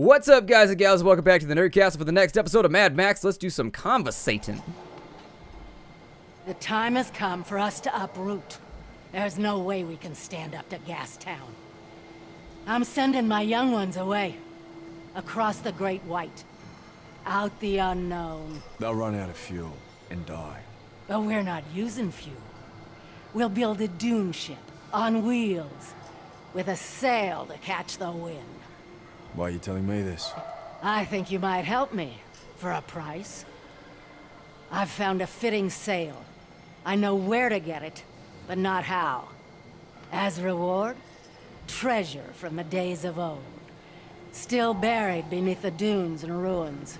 What's up, guys and gals? Welcome back to the Nerd Castle for the next episode of Mad Max. Let's do some conversating. The time has come for us to uproot. There's no way we can stand up to Gastown. I'm sending my young ones away. Across the Great White. Out the unknown. They'll run out of fuel and die. But we're not using fuel. We'll build a dune ship on wheels with a sail to catch the wind. Why are you telling me this? I think you might help me for a price. I've found a fitting sail. I know where to get it, but not how. As reward, treasure from the days of old. Still buried beneath the dunes and ruins.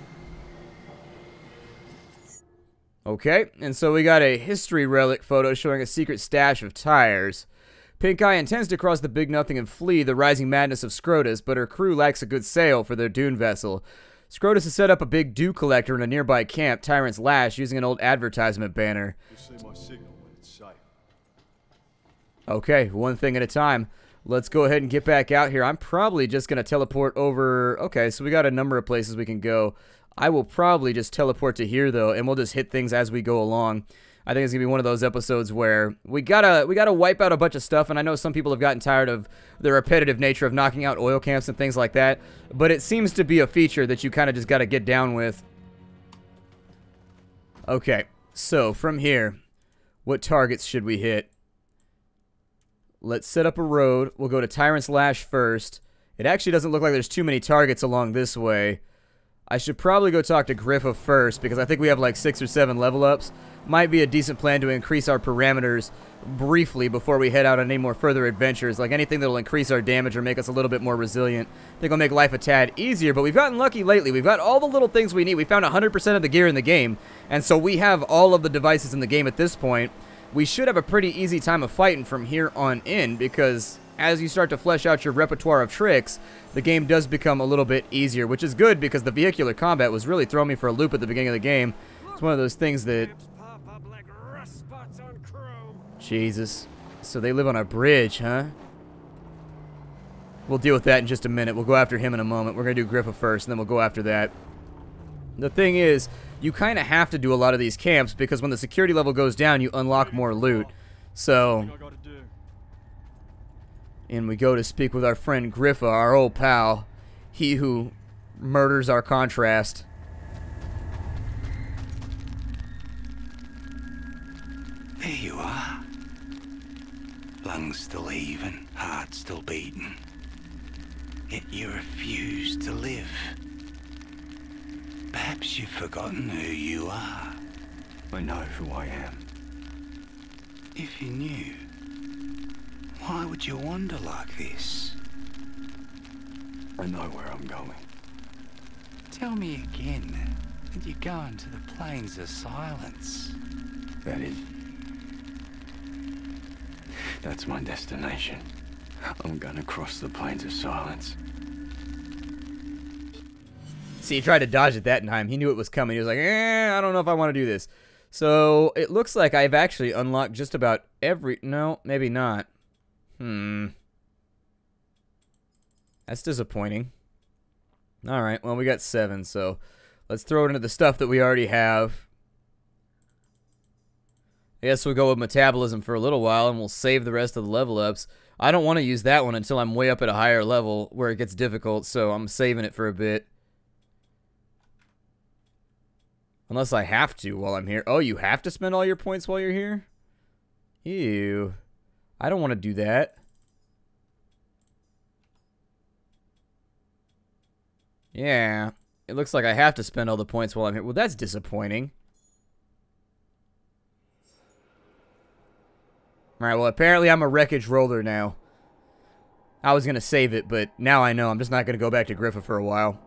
Okay, and so we got a history relic photo showing a secret stash of tires. Pink Eye intends to cross the Big Nothing and flee the rising madness of Scrotus, but her crew lacks a good sail for their dune vessel. Scrotus has set up a big dew collector in a nearby camp, Tyrant's Lash, using an old advertisement banner. Okay, one thing at a time. Let's go ahead and get back out here. I'm probably just going to teleport over... Okay, so we got a number of places we can go. I will probably just teleport to here, though, and we'll just hit things as we go along. I think it's gonna be one of those episodes where we gotta we gotta wipe out a bunch of stuff, and I know some people have gotten tired of the repetitive nature of knocking out oil camps and things like that, but it seems to be a feature that you kind of just gotta get down with. Okay, so from here, what targets should we hit? Let's set up a road. We'll go to Tyrant's Lash first. It actually doesn't look like there's too many targets along this way. I should probably go talk to Griffa first because I think we have like six or seven level ups. Might be a decent plan to increase our parameters briefly before we head out on any more further adventures. Like anything that'll increase our damage or make us a little bit more resilient. I think will make life a tad easier, but we've gotten lucky lately. We've got all the little things we need. We found 100% of the gear in the game, and so we have all of the devices in the game at this point. We should have a pretty easy time of fighting from here on in because as you start to flesh out your repertoire of tricks, the game does become a little bit easier, which is good because the vehicular combat was really throwing me for a loop at the beginning of the game. It's one of those things that... Jesus. So they live on a bridge, huh? We'll deal with that in just a minute. We'll go after him in a moment. We're going to do Griffa first, and then we'll go after that. The thing is, you kind of have to do a lot of these camps because when the security level goes down, you unlock more loot. So, and we go to speak with our friend Griffa, our old pal, he who murders our contrast. There you are. Lungs still heaving, heart still beating. Yet you refuse to live. Perhaps you've forgotten who you are. I know who I am. If you knew, why would you wander like this? I know where I'm going. Tell me again that you're going to the Plains of Silence. That is... That's my destination. I'm gonna cross the Plains of Silence. See, he tried to dodge it that time. He knew it was coming. He was like, eh, I don't know if I want to do this. So, it looks like I've actually unlocked just about every... No, maybe not. Hmm. That's disappointing. Alright, well, we got seven, so let's throw it into the stuff that we already have. I guess we'll go with metabolism for a little while, and we'll save the rest of the level ups. I don't want to use that one until I'm way up at a higher level where it gets difficult, so I'm saving it for a bit. Unless I have to while I'm here. Oh, you have to spend all your points while you're here? Ew. I don't want to do that. Yeah. It looks like I have to spend all the points while I'm here. Well, that's disappointing. Alright, well, apparently I'm a wreckage roller now. I was going to save it, but now I know. I'm just not going to go back to Griffa for a while.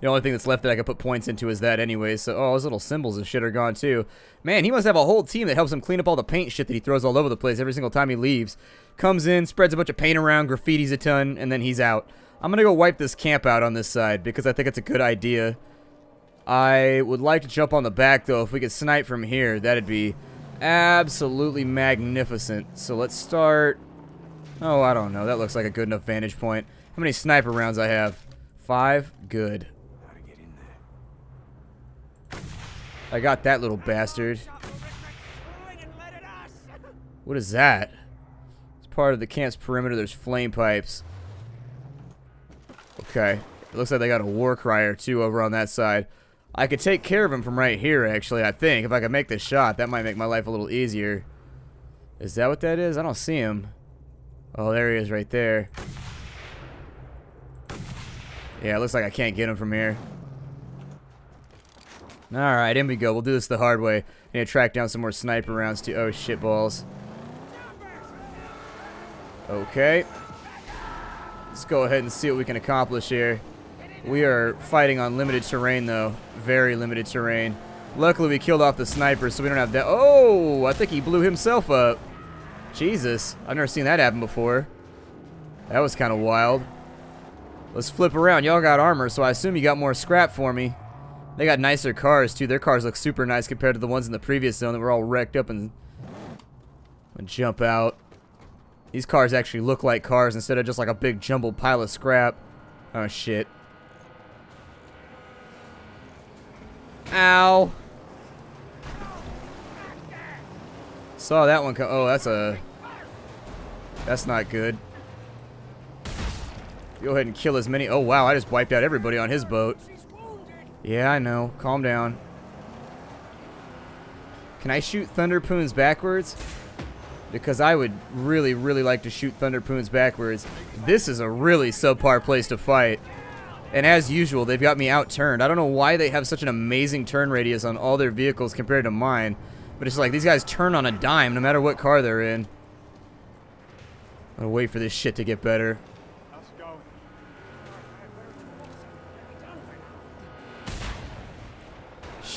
The only thing that's left that I can put points into is that anyway, so... Oh, his little symbols and shit are gone, too. Man, he must have a whole team that helps him clean up all the paint shit that he throws all over the place every single time he leaves. Comes in, spreads a bunch of paint around, graffitis a ton, and then he's out. I'm gonna go wipe this camp out on this side, because I think it's a good idea. I would like to jump on the back, though. If we could snipe from here, that'd be absolutely magnificent. So let's start... Oh, I don't know. That looks like a good enough vantage point. How many sniper rounds I have? Five? Good. Gotta get in there. I got that little bastard. What is that? It's part of the camp's perimeter. There's flame pipes. Okay. It looks like they got a war crier too over on that side. I could take care of him from right here, actually, I think. If I could make this shot, that might make my life a little easier. Is that what that is? I don't see him. Oh, there he is right there. Yeah, it looks like I can't get him from here. Alright, in we go. We'll do this the hard way. Need to track down some more sniper rounds too. Oh, shit balls. Okay. Let's go ahead and see what we can accomplish here. We are fighting on limited terrain, though. Very limited terrain. Luckily, we killed off the sniper, so we don't have that. Oh, I think he blew himself up. Jesus. I've never seen that happen before. That was kind of wild. Let's flip around. Y'all got armor, so I assume you got more scrap for me. They got nicer cars, too. Their cars look super nice compared to the ones in the previous zone that were all wrecked up and, jump out. These cars actually look like cars instead of just like a big jumbled pile of scrap. Oh, shit. Ow. Saw that one come. Oh, that's a... That's not good. Go ahead and kill as many. Oh, wow. I just wiped out everybody on his boat. Yeah, I know. Calm down. Can I shoot Thunder Poons backwards? Because I would really, really like to shoot Thunder Poons backwards. This is a really subpar place to fight. And as usual, they've got me outturned. I don't know why they have such an amazing turn radius on all their vehicles compared to mine. But it's like these guys turn on a dime no matter what car they're in. I'm gonna wait for this shit to get better.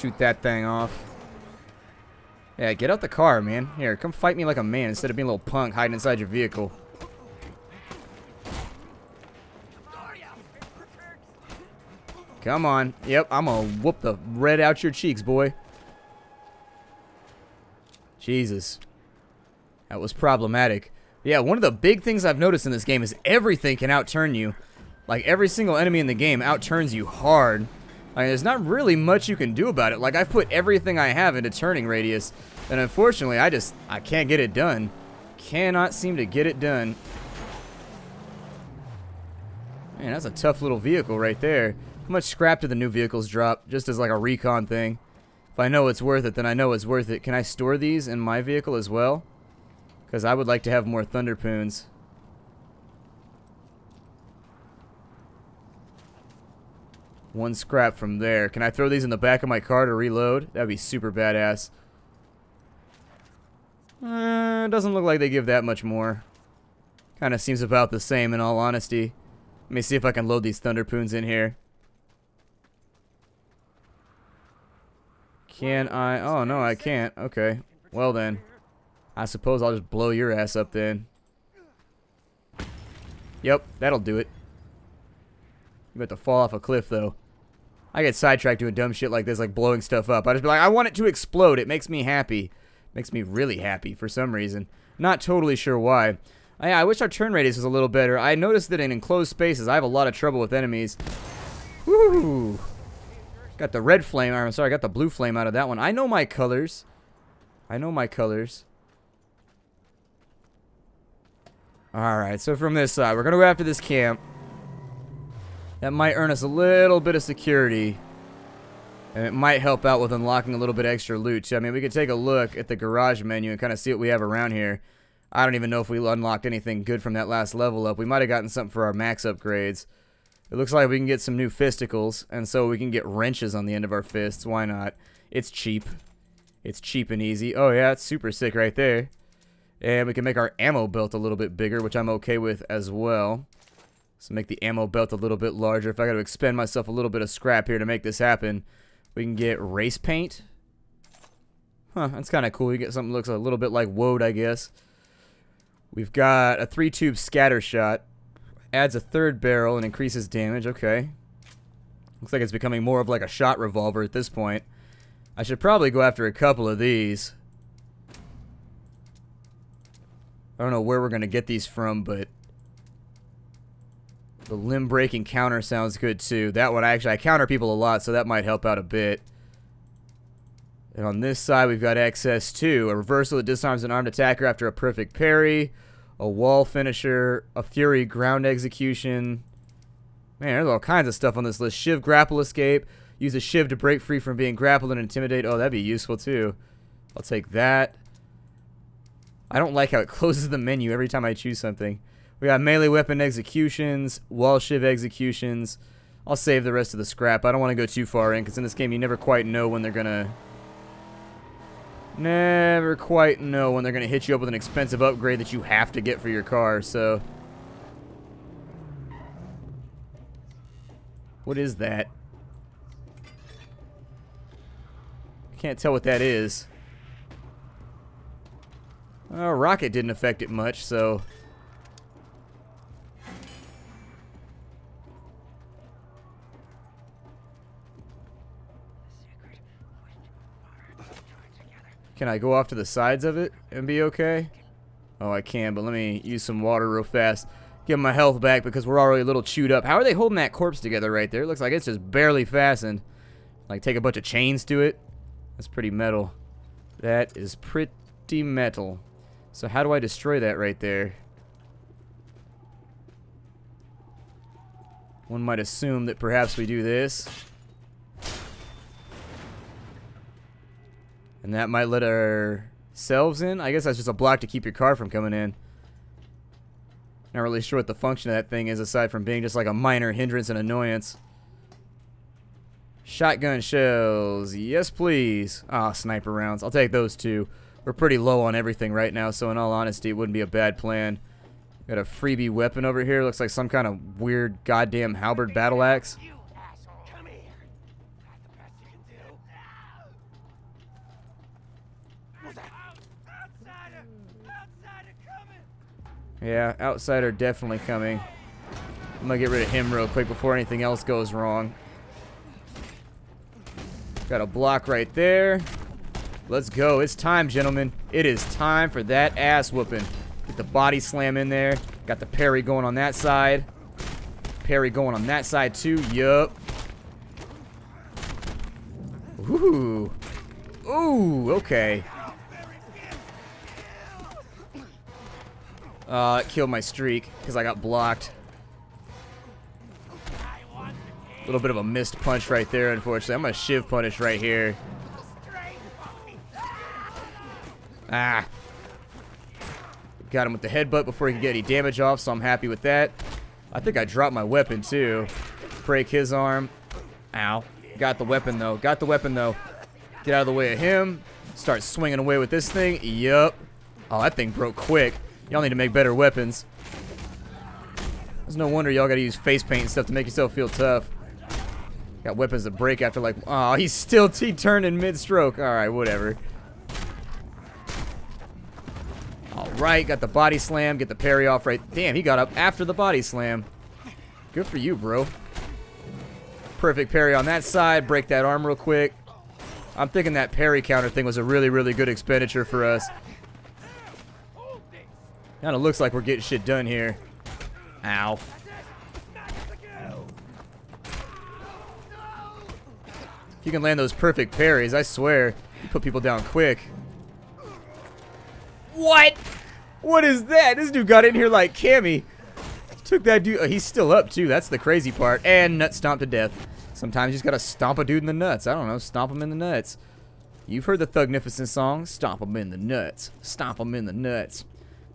Shoot that thing off. Yeah, get out the car, man. Here, come fight me like a man instead of being a little punk hiding inside your vehicle. Come on. Yep, I'm gonna whoop the red out your cheeks, boy. Jesus. That was problematic. Yeah, one of the big things I've noticed in this game is everything can outturn you. Like, every single enemy in the game outturns you hard. I mean, there's not really much you can do about it. Like, I've put everything I have into turning radius, and unfortunately, I just, I can't get it done. Cannot seem to get it done. Man, that's a tough little vehicle right there. How much scrap do the new vehicles drop? Just as like a recon thing. If I know it's worth it, then I know it's worth it. Can I store these in my vehicle as well? Because I would like to have more Thunderpoons. One scrap from there. Can I throw these in the back of my car to reload? That'd be super badass. Uh, doesn't look like they give that much more. Kind of seems about the same in all honesty. Let me see if I can load these Thunderpoons in here. Can I? Oh, no, I can't. Okay. Well, then. I suppose I'll just blow your ass up then. Yep, that'll do it. You're about to fall off a cliff, though. I get sidetracked doing dumb shit like this, like blowing stuff up. I just be like, I want it to explode. It makes me happy. Makes me really happy for some reason. Not totally sure why. Uh, I, I wish our turn radius was a little better. I noticed that in enclosed spaces, I have a lot of trouble with enemies. Woo! Got the red flame. I'm sorry, I got the blue flame out of that one. I know my colors. I know my colors. Alright, so from this side, we're going to go after this camp. That might earn us a little bit of security. And it might help out with unlocking a little bit extra loot. I mean, we could take a look at the garage menu and kind of see what we have around here. I don't even know if we unlocked anything good from that last level up. We might have gotten something for our max upgrades. It looks like we can get some new fisticles, and so we can get wrenches on the end of our fists. Why not? It's cheap. It's cheap and easy. Oh, yeah, it's super sick right there. And we can make our ammo belt a little bit bigger, which I'm okay with as well. So make the ammo belt a little bit larger. If I got to expend myself a little bit of scrap here to make this happen, we can get race paint. Huh, that's kind of cool. You get something looks a little bit like woad, I guess. We've got a three-tube scatter shot. Adds a third barrel and increases damage. Okay. Looks like it's becoming more of like a shot revolver at this point. I should probably go after a couple of these. I don't know where we're going to get these from, but The limb breaking counter sounds good too. That one, I actually, I counter people a lot, so that might help out a bit. And on this side, we've got excess too. A reversal that disarms an armed attacker after a perfect parry. A wall finisher. A fury ground execution. Man, there's all kinds of stuff on this list. Shiv grapple escape. Use a shiv to break free from being grappled and intimidate. Oh, that'd be useful too. I'll take that. I don't like how it closes the menu every time I choose something. We got melee weapon executions, wall shiv executions. I'll save the rest of the scrap. I don't want to go too far in because in this game you never quite know when they're going to Never quite know when they're going to hit you up with an expensive upgrade that you have to get for your car, so... What is that? Can't tell what that is. Oh, rocket didn't affect it much, so... Can I go off to the sides of it and be okay? Oh, I can, but let me use some water real fast. Get my health back because we're already a little chewed up. How are they holding that corpse together right there? It looks like it's just barely fastened. Like take a bunch of chains to it. That's pretty metal. That is pretty metal. So how do I destroy that right there? One might assume that perhaps we do this. And that might let ourselves in. I guess that's just a block to keep your car from coming in. Not really sure what the function of that thing is aside from being just like a minor hindrance and annoyance. Shotgun shells. Yes, please. Ah, sniper rounds. I'll take those two. We're pretty low on everything right now, so in all honesty, it wouldn't be a bad plan. Got a freebie weapon over here. Looks like some kind of weird goddamn halberd battle axe. Yeah, outsider definitely coming. I'm gonna get rid of him real quick before anything else goes wrong. Got a block right there. Let's go. It's time, gentlemen. It is time for that ass whooping. Get the body slam in there. Got the parry going on that side. Parry going on that side too. Yup. Ooh. Ooh, okay. Uh, killed my streak because I got blocked. A little bit of a missed punch right there, unfortunately. I'm going to shiv punish right here. Ah. Got him with the headbutt before he could get any damage off, so I'm happy with that. I think I dropped my weapon, too. Break his arm. Ow. Got the weapon, though. Got the weapon, though. Get out of the way of him. Start swinging away with this thing. Yup. Oh, that thing broke quick. Y'all need to make better weapons. There's no wonder y'all gotta use face paint and stuff to make yourself feel tough. Got weapons that break after like, oh, he's still T-turned in mid-stroke. Alright, whatever. Alright, got the body slam, get the parry off right. Damn, he got up after the body slam. Good for you, bro. Perfect parry on that side, break that arm real quick. I'm thinking that parry counter thing was a really, really good expenditure for us. Kind of looks like we're getting shit done here. Ow. If you can land those perfect parries, I swear, you put people down quick. What? What is that? This dude got in here like Cammy. Took that dude. Oh, he's still up, too. That's the crazy part. And nut stomp to death. Sometimes you just gotta stomp a dude in the nuts. I don't know. Stomp him in the nuts. You've heard the Thugnificent song. Stomp him in the nuts. Stomp him in the nuts.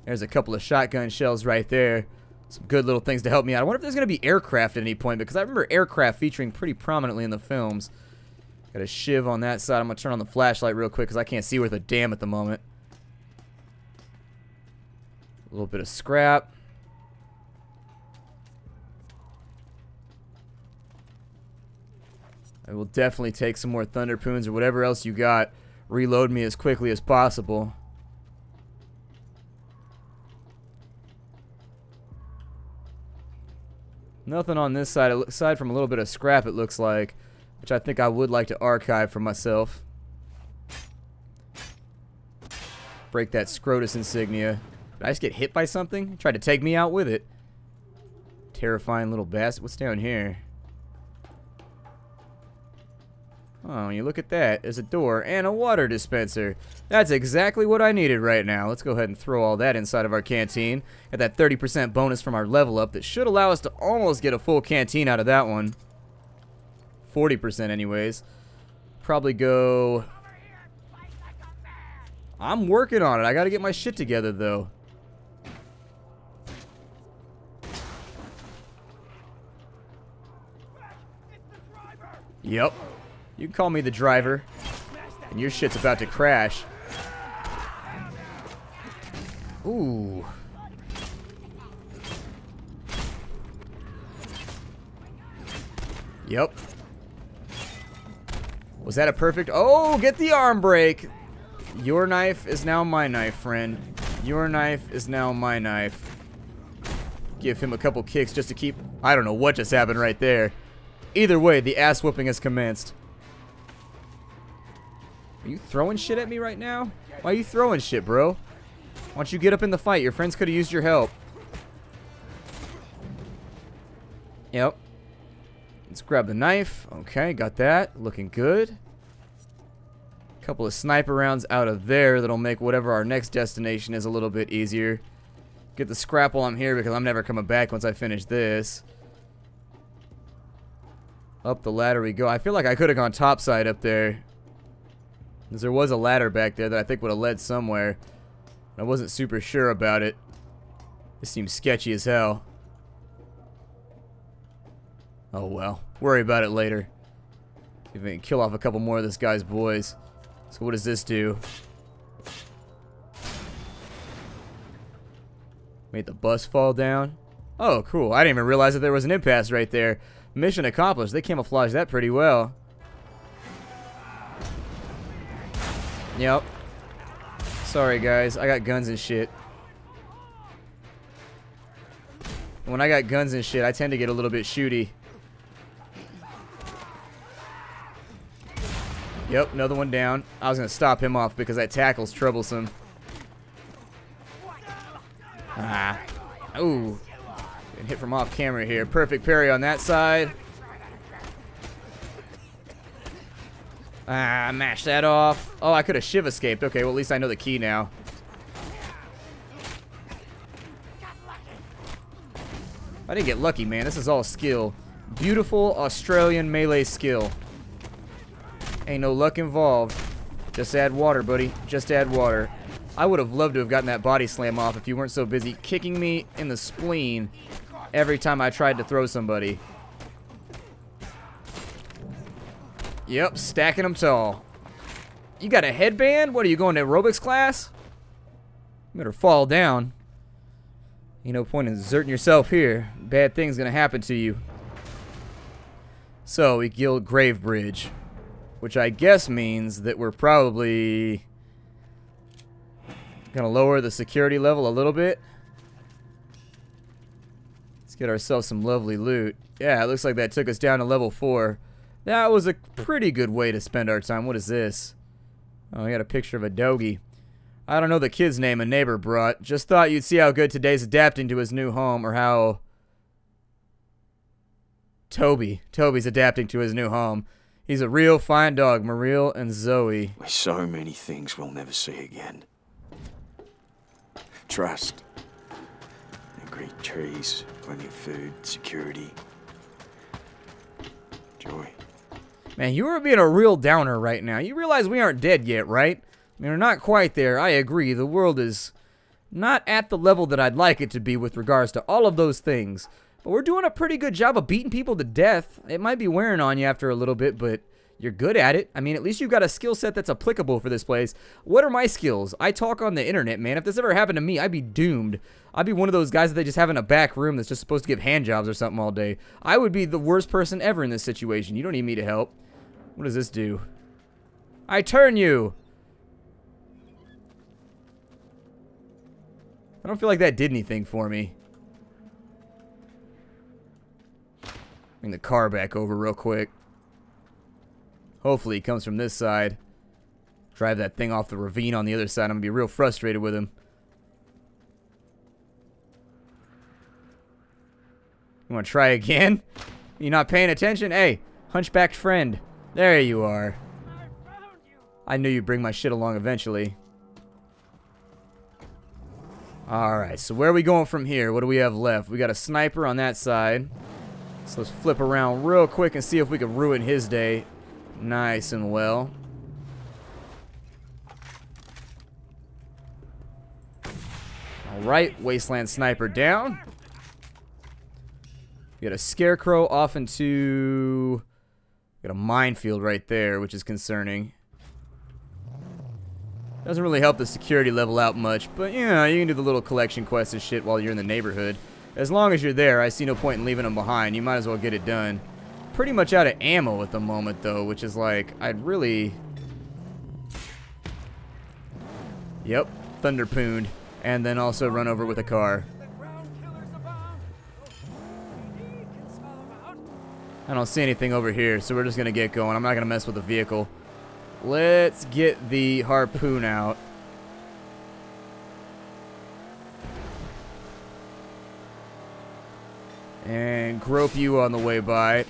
There's a couple of shotgun shells right there. Some good little things to help me out. I wonder if there's going to be aircraft at any point, because I remember aircraft featuring pretty prominently in the films. Got a shiv on that side. I'm going to turn on the flashlight real quick, because I can't see worth a damn at the moment. A little bit of scrap. I will definitely take some more Thunderpoons or whatever else you got. Reload me as quickly as possible. Nothing on this side, aside from a little bit of scrap it looks like, which I think I would like to archive for myself. Break that Scrotus insignia. Did I just get hit by something? Tried to take me out with it. Terrifying little bastard. What's down here? Oh, you look at that. There's a door and a water dispenser. That's exactly what I needed right now. Let's go ahead and throw all that inside of our canteen. Get that 30% bonus from our level up that should allow us to almost get a full canteen out of that one. 40% anyways. Probably go... I'm working on it. I gotta get my shit together, though. Yep. You can call me the driver. And your shit's about to crash. Ooh. Yep. Was that a perfect... Oh, get the arm break. Your knife is now my knife, friend. Your knife is now my knife. Give him a couple kicks just to keep... I don't know what just happened right there. Either way, the ass whooping has commenced. Are you throwing shit at me right now? Why are you throwing shit, bro? Why don't you get up in the fight? Your friends could have used your help. Yep. Let's grab the knife. Okay, got that. Looking good. Couple of sniper rounds out of there that'll make whatever our next destination is a little bit easier. Get the scrap while I'm here because I'm never coming back once I finish this. Up the ladder we go. I feel like I could have gone topside up there. There was a ladder back there that I think would have led somewhere. I wasn't super sure about it. This seems sketchy as hell. Oh well. Worry about it later. If we can kill off a couple more of this guy's boys. So what does this do? Made the bus fall down. Oh, cool. I didn't even realize that there was an impasse right there. Mission accomplished. They camouflaged that pretty well. Yep. Sorry, guys. I got guns and shit. When I got guns and shit, I tend to get a little bit shooty. Yep, another one down. I was going to stop him off because that tackle's troublesome. Ah. Ooh. Getting hit from off camera here. Perfect parry on that side. Ah, mash that off. Oh, I could have shiv escaped. Okay, well at least I know the key now. I didn't get lucky, man. This is all skill. Beautiful Australian melee skill. Ain't no luck involved. Just add water, buddy. Just add water. I would have loved to have gotten that body slam off if you weren't so busy kicking me in the spleen every time I tried to throw somebody. Yep, stacking them tall. You got a headband? What are you going to aerobics class? You better fall down. Ain't no point in deserting yourself here. Bad things gonna happen to you. So, we killed Gravebridge. Which I guess means that we're probably gonna lower the security level a little bit. Let's get ourselves some lovely loot. Yeah, it looks like that took us down to level 4. That was a pretty good way to spend our time. What is this? Oh, I got a picture of a doggy. I don't know the kid's name a neighbor brought. Just thought you'd see how good today's adapting to his new home, or how... Toby. Toby's adapting to his new home. He's a real fine dog, Mariel and Zoe. With so many things we'll never see again. Trust. And great trees, plenty of food, security. Joy. Man, you are being a real downer right now. You realize we aren't dead yet, right? I mean, we're not quite there. I agree. The world is not at the level that I'd like it to be with regards to all of those things. But we're doing a pretty good job of beating people to death. It might be wearing on you after a little bit, but you're good at it. I mean, at least you've got a skill set that's applicable for this place. What are my skills? I talk on the internet, man. If this ever happened to me, I'd be doomed. I'd be one of those guys that they just have in a back room that's just supposed to give hand jobs or something all day. I would be the worst person ever in this situation. You don't need me to help. What does this do? I turn you! I don't feel like that did anything for me. Bring the car back over real quick. Hopefully he comes from this side. Drive that thing off the ravine on the other side. I'm going to be real frustrated with him. You want to try again? You not paying attention? Hey, hunchbacked friend. There you are. I knew you'd bring my shit along eventually. Alright, so where are we going from here? What do we have left? We got a sniper on that side. So let's flip around real quick and see if we can ruin his day nice and well. Alright, Wasteland Sniper down. We got a Scarecrow off into... Got a minefield right there, which is concerning. Doesn't really help the security level out much, but you know, you can do the little collection quests and shit while you're in the neighborhood. As long as you're there, I see no point in leaving them behind. You might as well get it done. Pretty much out of ammo at the moment, though, which is like, I'd really... Yep, thunderpooned. And then also run over with a car. I don't see anything over here, so we're just going to get going. I'm not going to mess with the vehicle. Let's get the harpoon out. And grope you on the way by.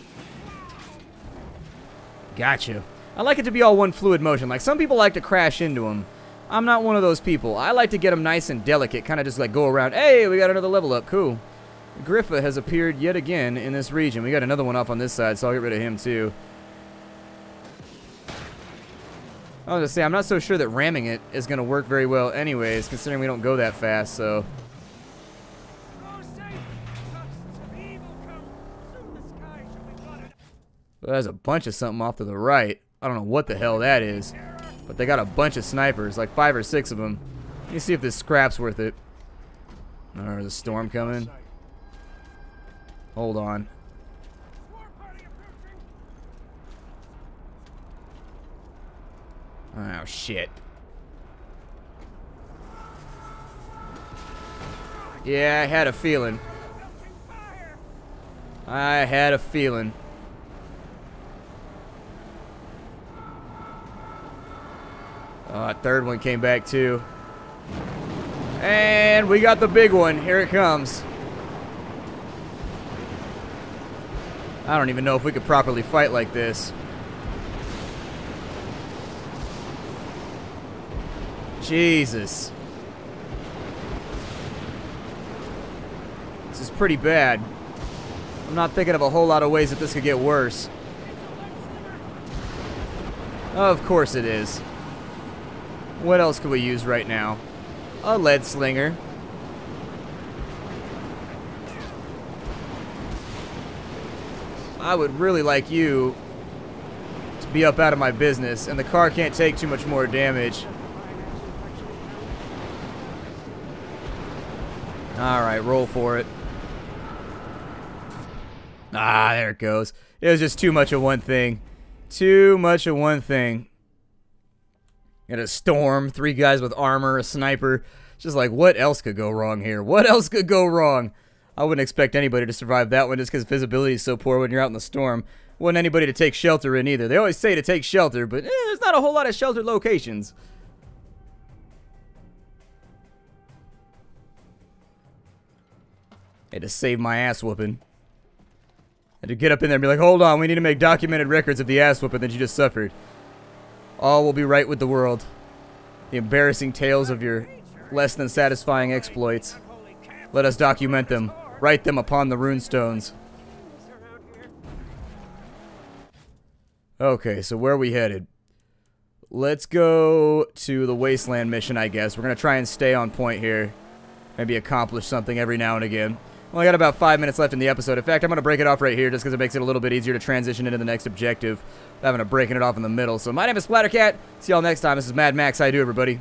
Gotcha. I like it to be all one fluid motion. Like, some people like to crash into them. I'm not one of those people. I like to get them nice and delicate, kind of just like go around. Hey, we got another level up. Cool. Griffa has appeared yet again in this region. We got another one off on this side, so I'll get rid of him too. I was gonna say, I'm not so sure that ramming it is gonna work very well anyways, considering we don't go that fast, so. Well, there's a bunch of something off to the right. I don't know what the hell that is. But they got a bunch of snipers, like five or six of them. Let me see if this scrap's worth it. Oh, there's a storm coming. Hold on. Oh, shit. Yeah, I had a feeling. I had a feeling. Uh, third one came back too. And we got the big one. Here it comes. I don't even know if we could properly fight like this. Jesus. This is pretty bad. I'm not thinking of a whole lot of ways that this could get worse. Of course it is. What else could we use right now? A lead slinger. I would really like you to be up out of my business, and the car can't take too much more damage. Alright, roll for it. Ah, there it goes. It was just too much of one thing. Too much of one thing. Got a storm, three guys with armor, a sniper. Just like, what else could go wrong here? What else could go wrong? I wouldn't expect anybody to survive that one just because visibility is so poor when you're out in the storm. Wouldn't anybody to take shelter in either. They always say to take shelter, but eh, there's not a whole lot of sheltered locations. Had to save my ass whooping. Had to get up in there and be like, hold on, we need to make documented records of the ass whooping that you just suffered. All will be right with the world. The embarrassing tales of your less than satisfying exploits. Let us document them. Write them upon the runestones. Okay, so where are we headed? Let's go to the Wasteland mission, I guess. We're going to try and stay on point here. Maybe accomplish something every now and again. Only got about five minutes left in the episode. In fact, I'm going to break it off right here just because it makes it a little bit easier to transition into the next objective. Having to breaking it off in the middle. So my name is Splattercat. See y'all next time. This is Mad Max. How you do, everybody?